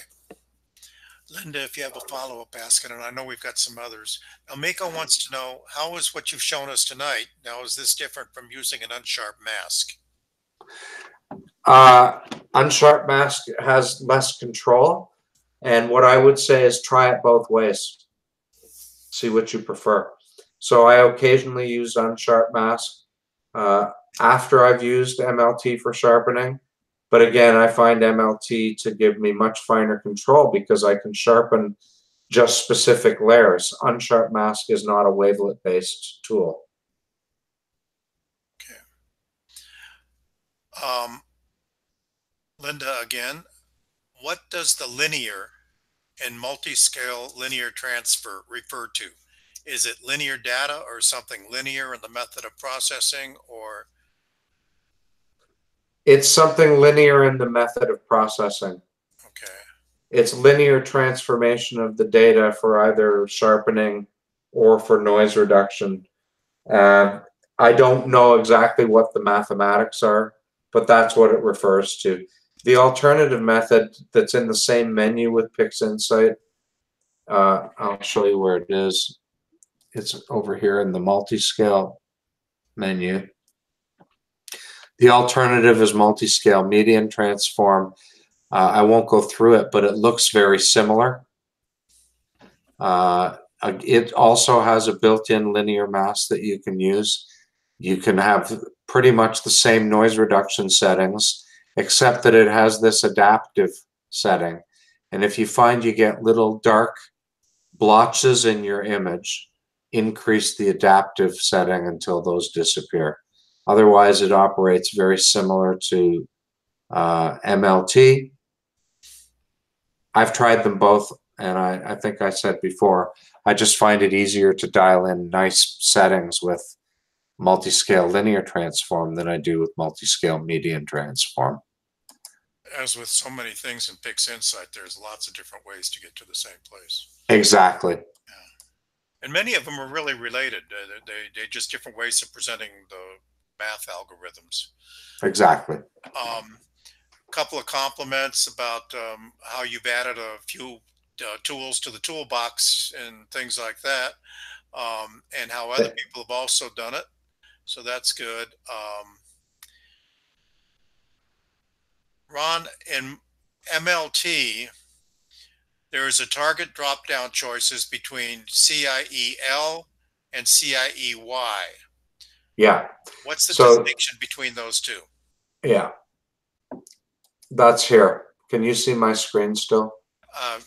S1: Linda, if you have a follow-up, it, and I know we've got some others. Now, Mako wants to know, how is what you've shown us tonight? Now, is this different from using an unsharp mask?
S2: Uh, unsharp mask has less control. And what I would say is try it both ways. See what you prefer. So I occasionally use unsharp mask uh, after I've used MLT for sharpening. But again, I find MLT to give me much finer control because I can sharpen just specific layers. Unsharp mask is not a wavelet based tool.
S1: Um, Linda, again, what does the linear and multi-scale linear transfer refer to? Is it linear data or something linear in the method of processing or,
S2: It's something linear in the method of processing.
S1: okay,
S2: it's linear transformation of the data for either sharpening or for noise reduction. Uh, I don't know exactly what the mathematics are, but that's what it refers to. The alternative method that's in the same menu with PixInsight, uh, I'll show you where it is. It's over here in the multi-scale menu. The alternative is multi-scale median transform. Uh, I won't go through it, but it looks very similar. Uh, it also has a built-in linear mask that you can use. You can have pretty much the same noise reduction settings, except that it has this adaptive setting. And if you find you get little dark blotches in your image, increase the adaptive setting until those disappear. Otherwise, it operates very similar to uh, MLT. I've tried them both, and I, I think I said before, I just find it easier to dial in nice settings with multi-scale linear transform than I do with multi-scale median transform.
S1: as with so many things in PixInsight, there's lots of different ways to get to the same place.
S2: Exactly.
S1: And many of them are really related. They, they, they're just different ways of presenting the math algorithms.
S2: Exactly.
S1: Um, couple of compliments about um, how you've added a few uh, tools to the toolbox and things like that, um, and how other people have also done it. So that's good. Um, Ron, in MLT, there is a target drop down choices between CIEL and CIEY.
S2: Yeah.
S1: What's the
S2: So-
S1: distinction between those two?
S2: Yeah. That's here. Can you see my screen still?
S1: Uh,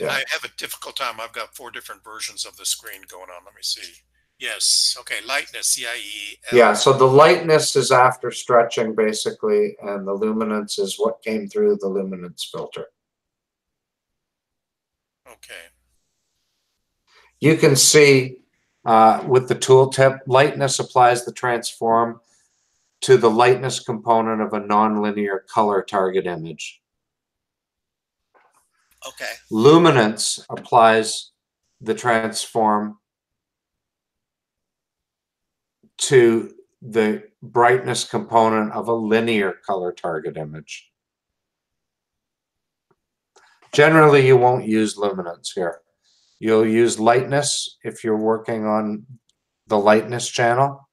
S2: Yeah.
S1: I have a difficult time. I've got four different versions of the screen going on. Let me see. Yes. Okay. Lightness, CIE.
S2: Yeah. So the lightness is after stretching basically, and the luminance is what came through the luminance filter.
S1: Okay.
S2: You can see uh, with the tooltip, lightness applies the transform to the lightness component of a nonlinear color target image.
S1: Okay.
S2: Luminance applies the transform to the brightness component of a linear color target image. Generally, you won't use luminance here. You'll use lightness if you're working on the lightness channel,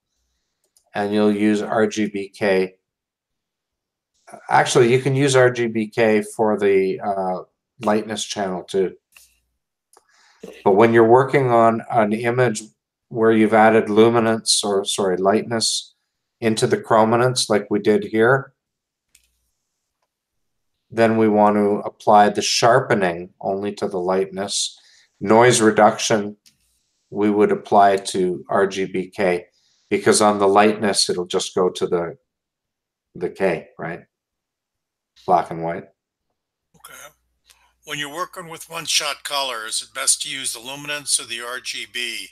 S2: and you'll use RGBK. Actually, you can use RGBK for the uh, lightness channel too. But when you're working on an image where you've added luminance or sorry, lightness into the chrominance like we did here, then we want to apply the sharpening only to the lightness. Noise reduction, we would apply to RGBK because on the lightness, it'll just go to the, the K, right? Black and white.
S1: Okay. When you're working with one shot color, is it best to use the luminance or the RGB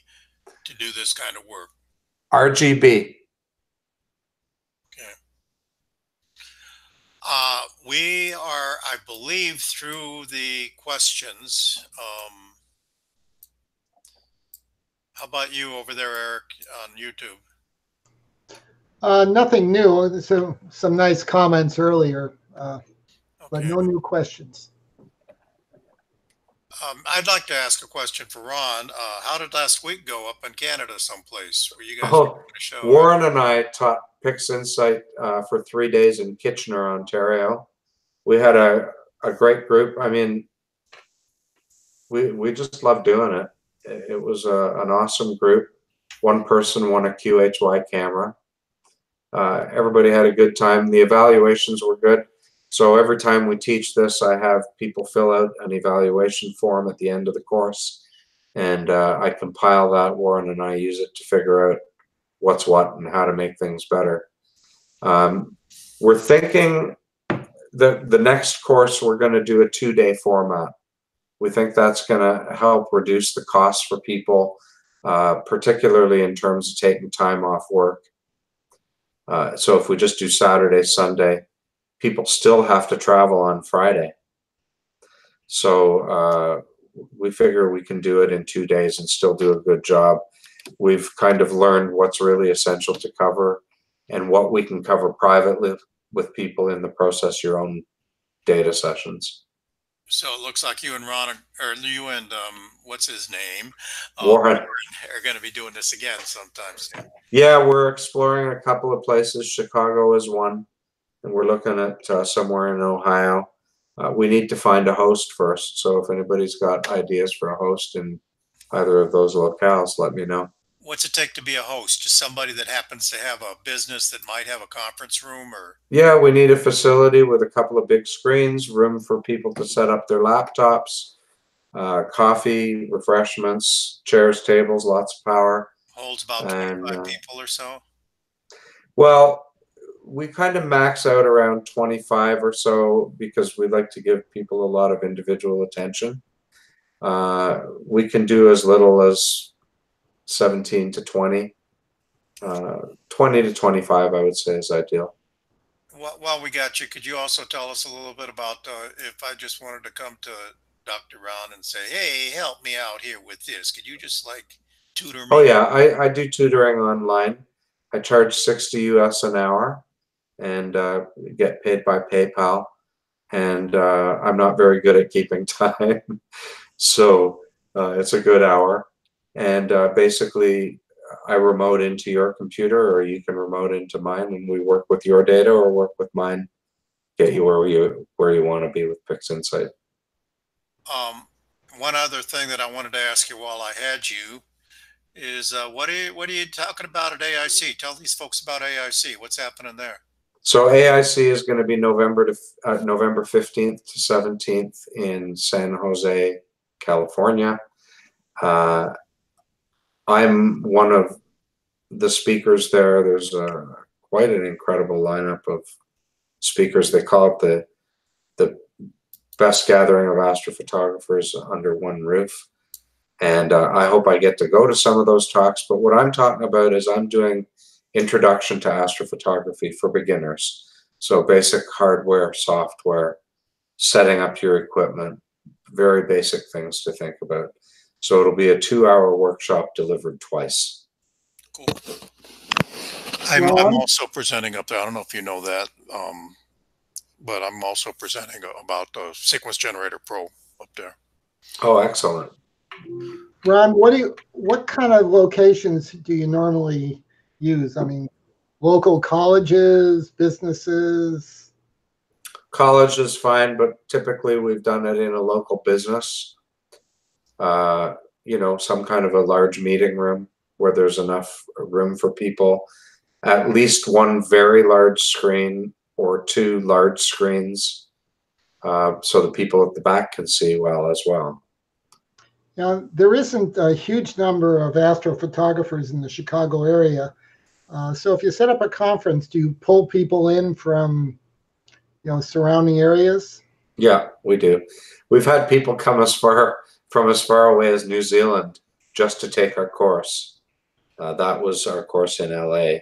S1: to do this kind of work?
S2: RGB.
S1: Okay. Uh, we are, I believe, through the questions. Um, how about you over there, Eric, on YouTube?
S3: Uh, nothing new. So some nice comments earlier, uh, but no new questions.
S1: Um, I'd like to ask a question for Ron. Uh, how did last week go up in Canada someplace where you guys
S2: Oh,
S1: were doing a show?
S2: Warren and I taught PixInsight uh, for three days in Kitchener, Ontario. We had a, a great group. I mean, we we just love doing it. It was a, an awesome group. One person won a QHY camera. Uh, everybody had a good time. The evaluations were good. So every time we teach this, I have people fill out an evaluation form at the end of the course, and uh, I compile that. Warren and I use it to figure out what's what and how to make things better. Um, we're thinking that the next course we're going to do a two day format. We think that's going to help reduce the costs for people, uh, particularly in terms of taking time off work. Uh, so if we just do Saturday, Sunday, people still have to travel on Friday. So uh, we figure we can do it in two days and still do a good job we've kind of learned what's really essential to cover and what we can cover privately with people in the process your own data sessions.
S1: So it looks like you and Ron, are- or you and, um, what's his name? Uh,
S2: Warren.
S1: Are gonna be doing this again sometime soon.
S2: Yeah, we're exploring a couple of places. Chicago is one, and we're looking at uh, somewhere in Ohio. Uh, we need to find a host first. So if anybody's got ideas for a host in either of those locales, let me know.
S1: What's it take to be a host? Just somebody that happens to have a business that might have a conference room or?
S2: Yeah, we need a facility with a couple of big screens, room for people to set up their laptops, uh, coffee, refreshments, chairs, tables, lots of power.
S1: holds about
S2: And,
S1: twenty-five
S2: uh,
S1: people or so.
S2: Well, we kind of max out around 25 or so because we like to give people a lot of individual attention. Uh, we can do as little as 17 to 20. Uh, 20 to 25, I would say, is ideal.
S1: While, while we got you, could you also tell us a little bit about uh, if I just wanted to come to Dr. Ron and say, "Hey, help me out here with this"? Could you just like tutor me?
S2: Oh, yeah, I, I do tutoring online. I charge 60 US an hour and uh, get paid by PayPal. And uh, I'm not very good at keeping (laughs) time. so uh, it's a good hour. And uh, basically, I remote into your computer or you can remote into mine and we work with your data or work with mine, get you where you where you want to be with PixInsight.
S1: Um, one other thing that I wanted to ask you while I had you is uh, what are you what are you talking about at AIC? Tell these folks about AIC. What's happening there?
S2: So AIC is going to be November to uh, November 15th to 17th in San Jose, California. Uh, I'm one of the speakers there. There's a, quite an incredible lineup of speakers. They call it the the best gathering of astrophotographers under one roof. And uh, I hope I get to go to some of those talks. But what I'm talking about is I'm doing introduction to astrophotography for beginners. So basic hardware, software, setting up your equipment, very basic things to think about. So it'll be a two hour workshop delivered twice.
S1: Cool. I'm, I'm also presenting up there. I don't know if you know that, um, but I'm also presenting about the Sequence Generator Pro up there.
S2: Oh, excellent.
S3: Ron, what do you, what kind of locations do you normally use? I mean, local colleges, businesses?
S2: College is fine, but typically we've done it in a local business. Uh, you know, some kind of a large meeting room where there's enough room for people. At least one very large screen or two large screens uh, so the people at the back can see well as well.
S3: Now, there isn't a huge number of astrophotographers in the Chicago area. Uh, so if you set up a conference, do you pull people in from, you know, surrounding areas?
S2: Yeah, we do. We've had people come as far from as far away as New Zealand just to take our course. Uh, that was our course in LA.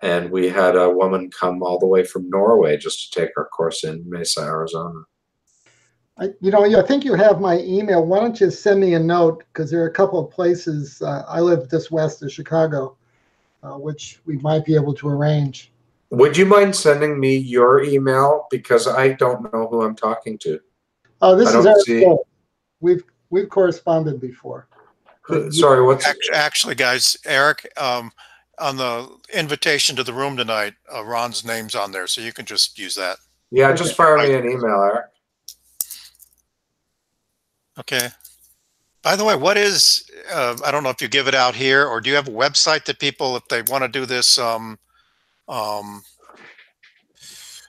S2: And we had a woman come all the way from Norway just to take our course in Mesa, Arizona.
S3: I, you know, I think you have my email. Why don't you send me a note? Because there are a couple of places. Uh, I live just west of Chicago, uh, which we might be able to arrange.
S2: Would you mind sending me your email? Because I don't know who I'm talking to.
S3: Oh, this is our
S2: see-
S3: show. We've we've corresponded before.
S2: Who- Sorry, what's,
S1: Act- Actually, guys, Eric, um, on the invitation to the room tonight, uh, Ron's name's on there, so you can just use that.
S2: yeah, just fire me an email, Eric.
S1: Okay. By the way, what is, uh, I don't know if you give it out here, or do you have a website that people, if they want to do this, um, um,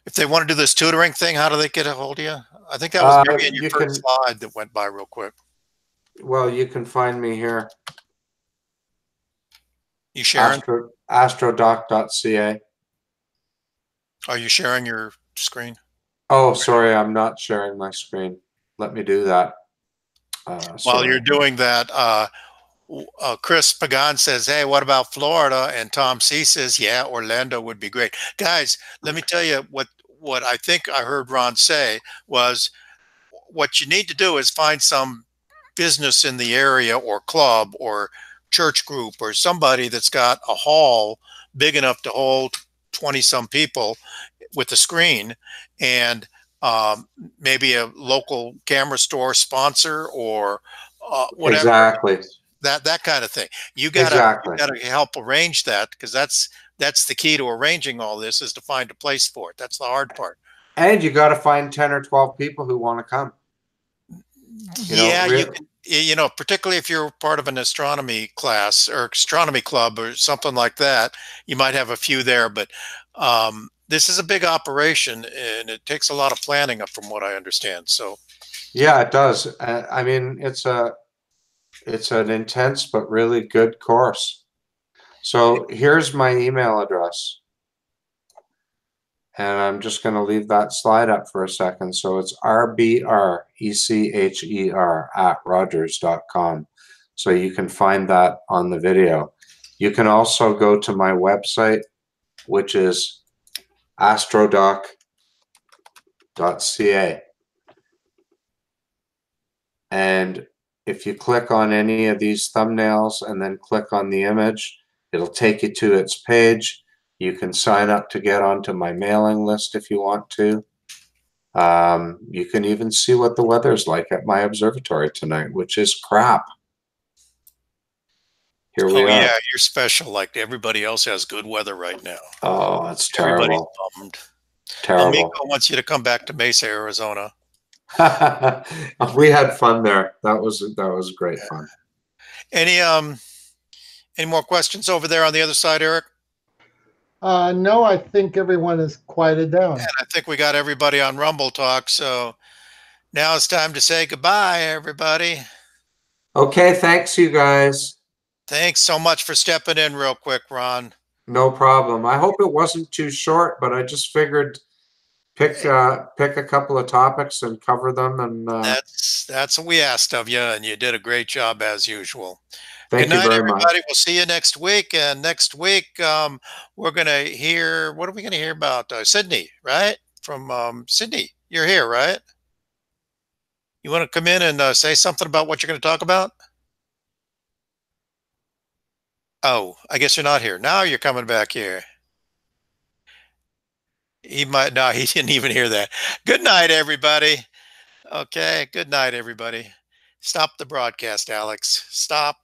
S1: if they want to do this tutoring thing, how do they get a hold of you? I think that was
S2: Uh,
S1: maybe in your
S2: you
S1: first
S2: can-
S1: slide that went by real quick.
S2: Well, you can find me here,
S1: You sharing?
S2: astro, astrodoc.ca.
S1: Are you sharing your screen?
S2: Oh, sorry, I'm not sharing my screen. Let me do that. Uh,
S1: While you're doing that, uh, uh, Chris Pagan says, "Hey, what about Florida?" And Tom C says, "Yeah, Orlando would be great." Guys, let me tell you what what I think I heard Ron say was, what you need to do is find some business in the area or club or church group or somebody that's got a hall big enough to hold 20 some people with a screen and um, maybe a local camera store sponsor or uh, whatever
S2: Exactly.
S1: that that kind of thing. You gotta
S2: Exactly.
S1: you gotta help arrange that because that's that's the key to arranging all this is to find a place for it. That's the hard part.
S2: And you got to find 10 or 12 people who want to come. You know,
S1: yeah, you can. You know, particularly if you're part of an astronomy class or astronomy club or something like that, you might have a few there. But um, this is a big operation and it takes a lot of planning, from what I understand. So
S2: Yeah, it does. I mean, it's a it's an intense but really good course. So here's my email address. And I'm just going to leave that slide up for a second. So it's rbrecher E at rogers.com. So you can find that on the video. You can also go to my website, which is astrodoc.ca. And if you click on any of these thumbnails and then click on the image, it'll take you to its page. You can sign up to get onto my mailing list if you want to. Um, you can even see what the weather's like at my observatory tonight, which is crap. Here we
S1: oh
S2: are.
S1: yeah, you're special. Like everybody else has good weather right now.
S2: Oh, it's
S1: Everybody's bummed.
S2: Terrible.
S1: Amico wants you to come back to Mesa, Arizona. (laughs)
S2: we had fun there. That was that was great fun.
S1: Any um any more questions over there on the other side, Eric?
S3: Uh, no, I think everyone is quieted down.
S1: And I think we got everybody on RumbleTalk. So now it's time to say goodbye, everybody.
S2: Okay, thanks you guys.
S1: Thanks so much for stepping in real quick, Ron.
S2: No problem. I hope it wasn't too short, but I just figured pick uh, pick a couple of topics and cover them. And uh,
S1: That's that's what we asked of you, and you did a great job as usual.
S2: Thank
S1: Good night,
S2: very much.
S1: everybody. We'll see you next week. And next week, um, we're gonna hear what are we gonna hear about? Uh, Sydney, right? From um, Sydney. You're here, right? You want to come in and uh, say something about what you're going to talk about? Oh, I guess you're not here. Now you're coming back here. He might no, (laughs) he didn't even hear that. Good night, everybody. Okay, good night, everybody. Stop the broadcast, Alex. Stop.